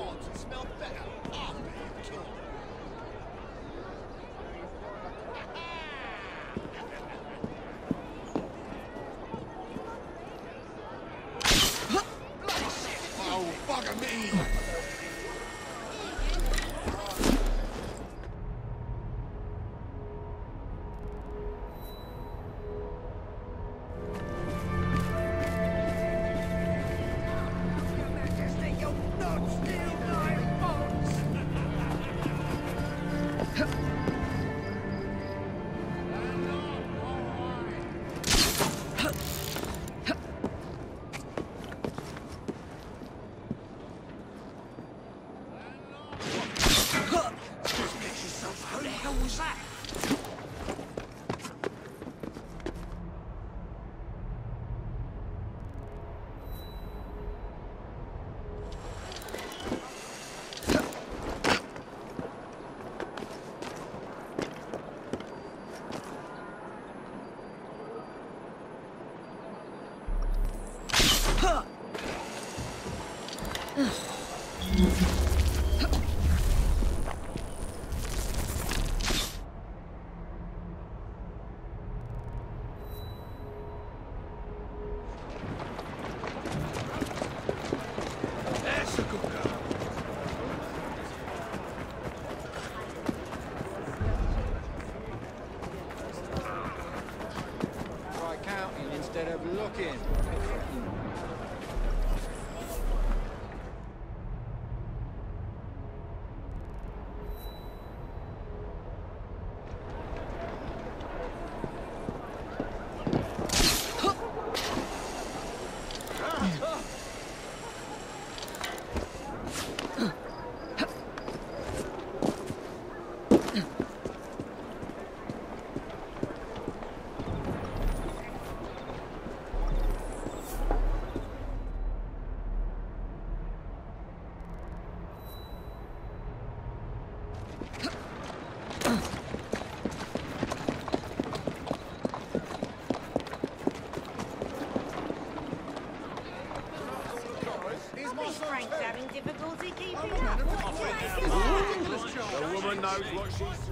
response. You smell better. I've been killed. inside. in. knows what she's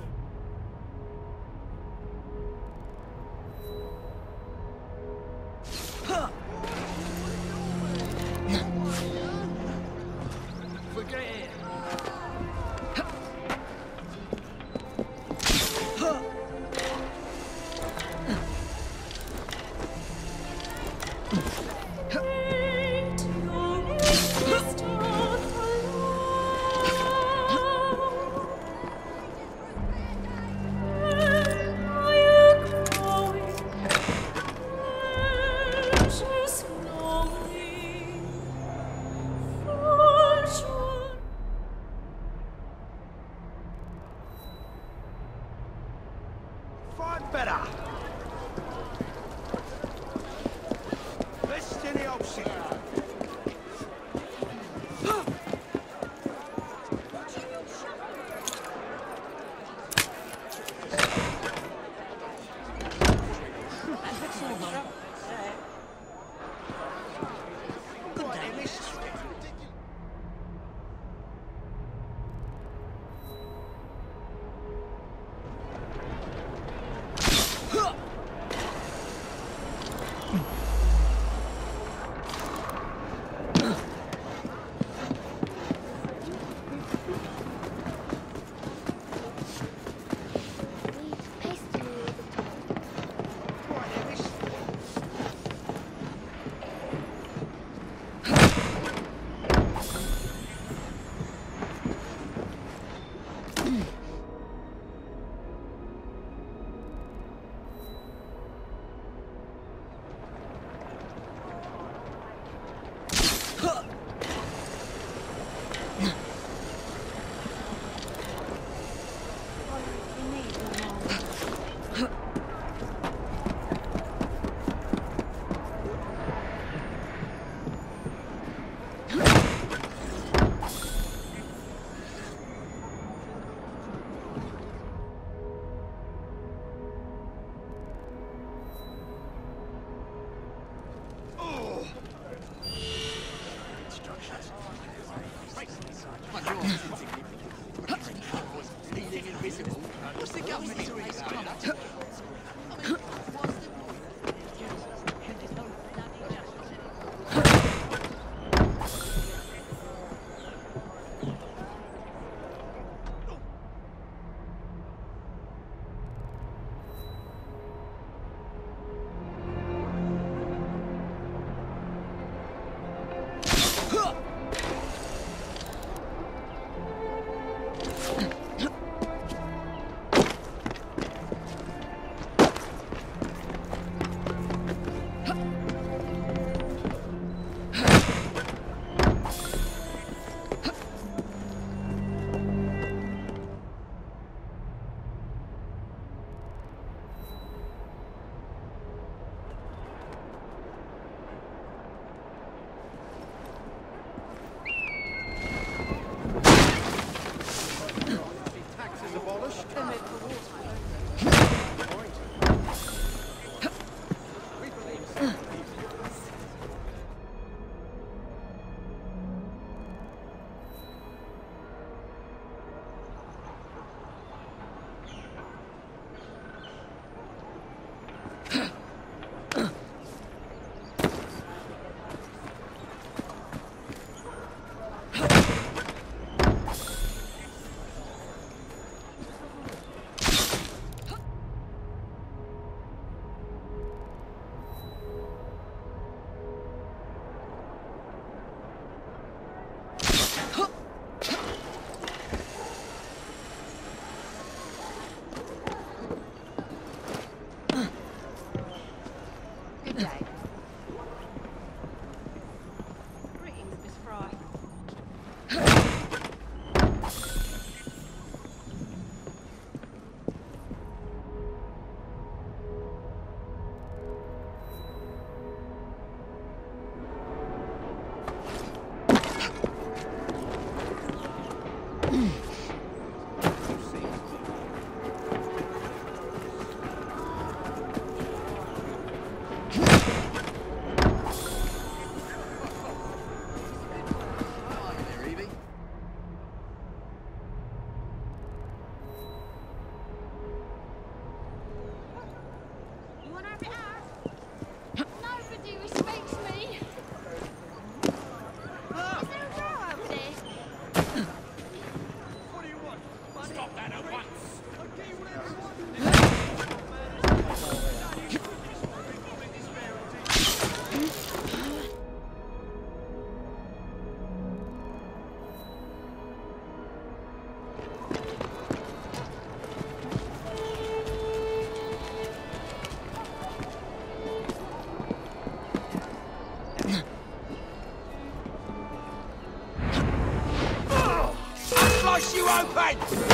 fight!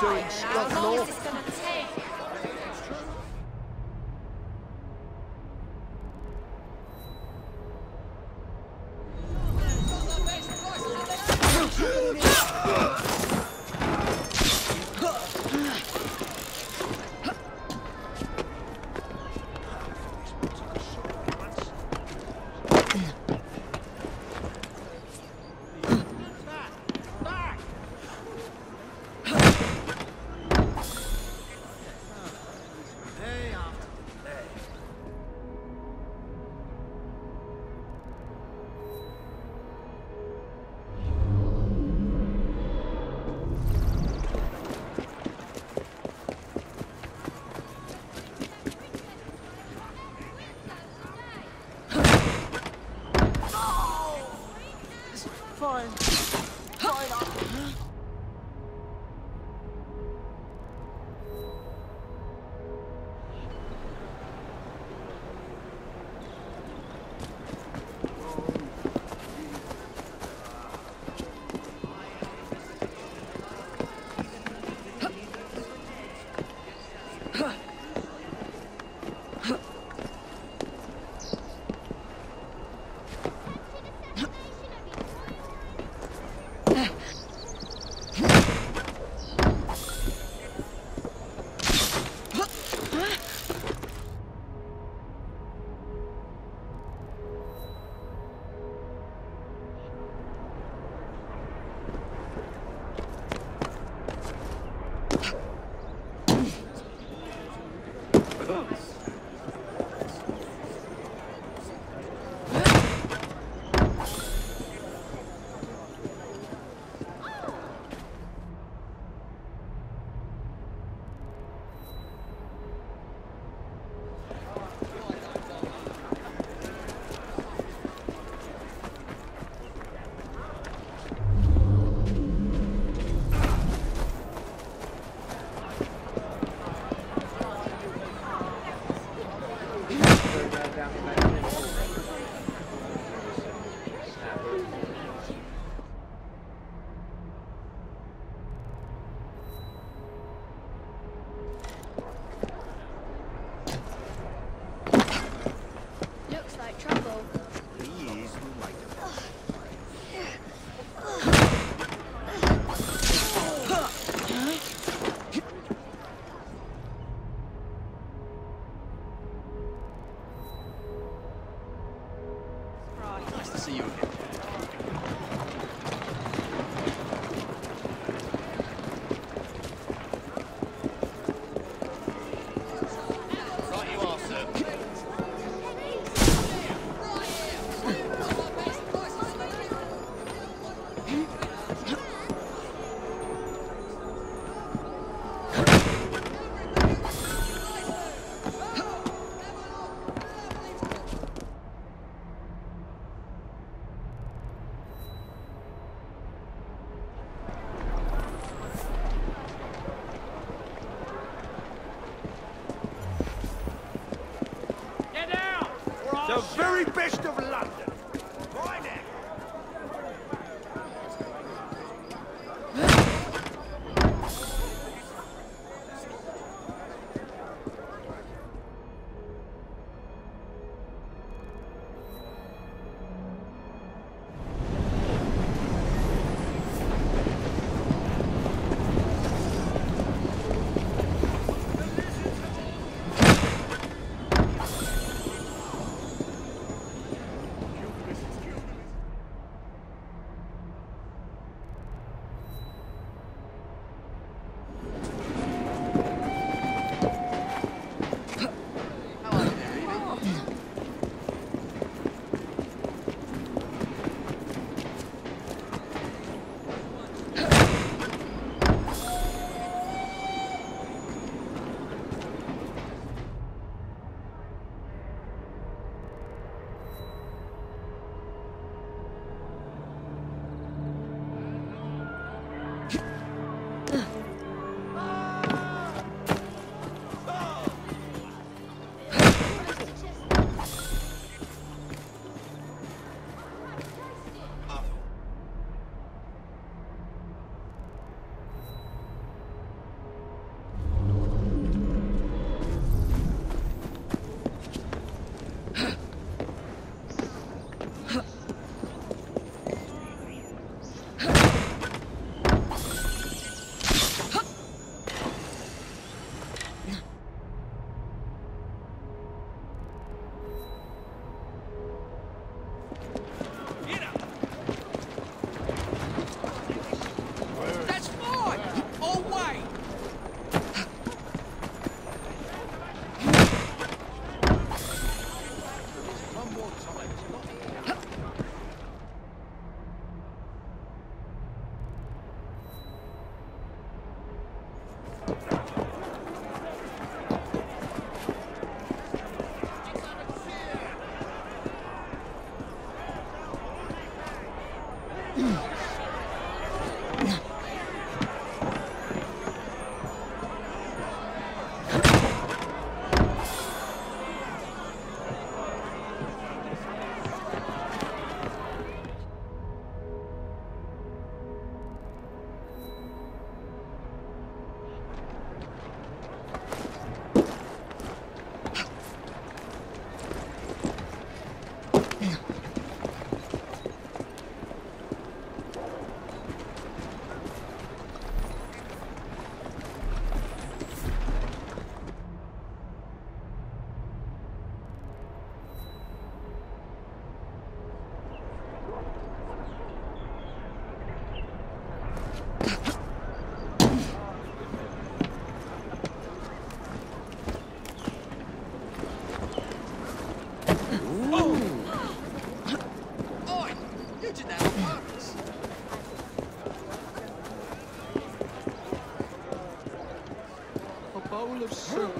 Doing stuff north.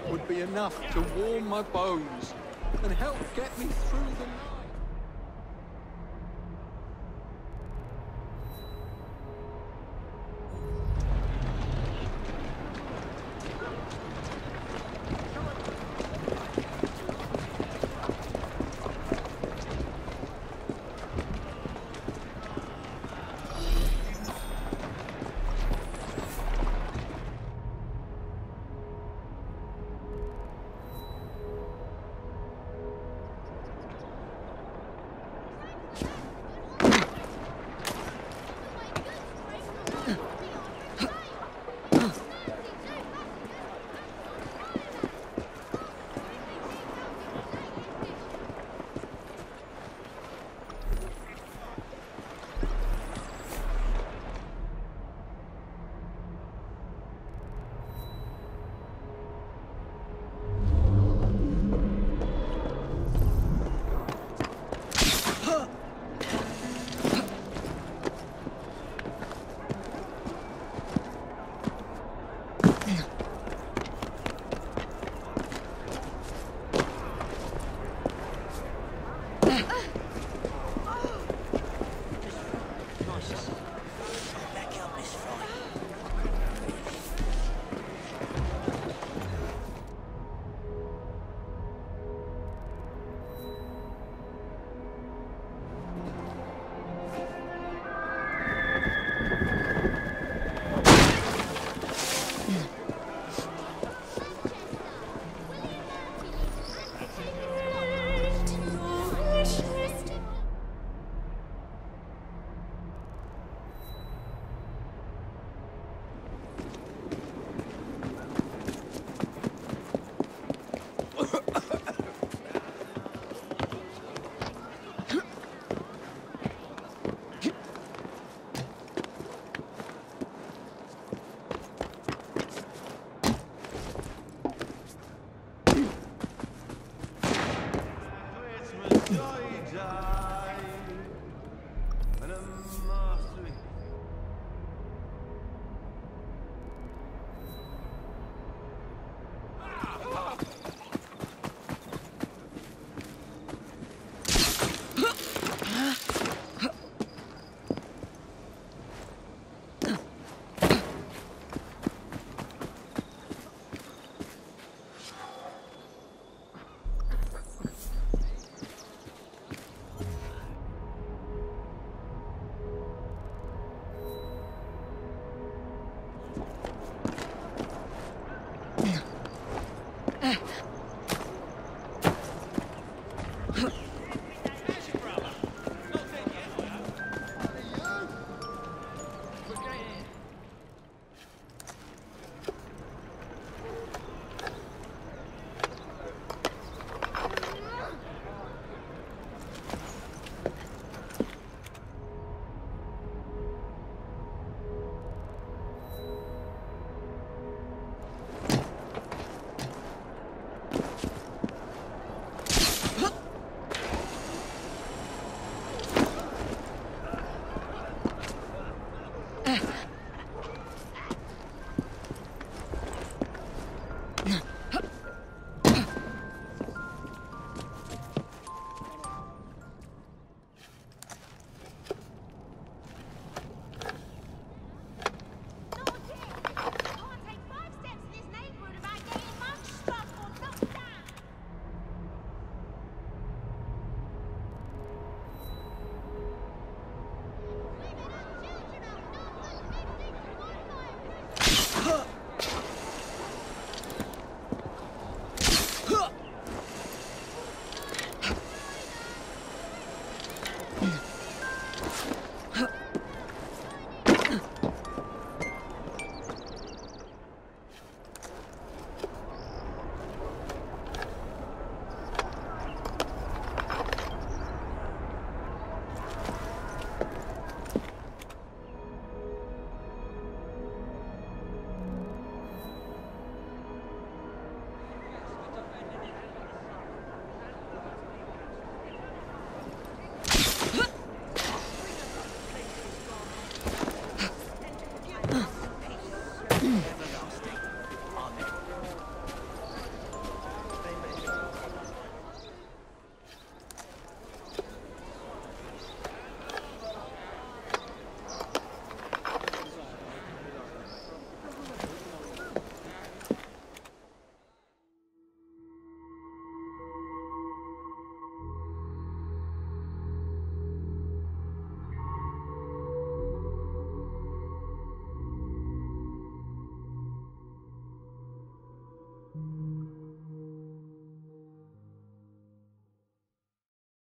Would be enough to warm my bones and help get me through the night.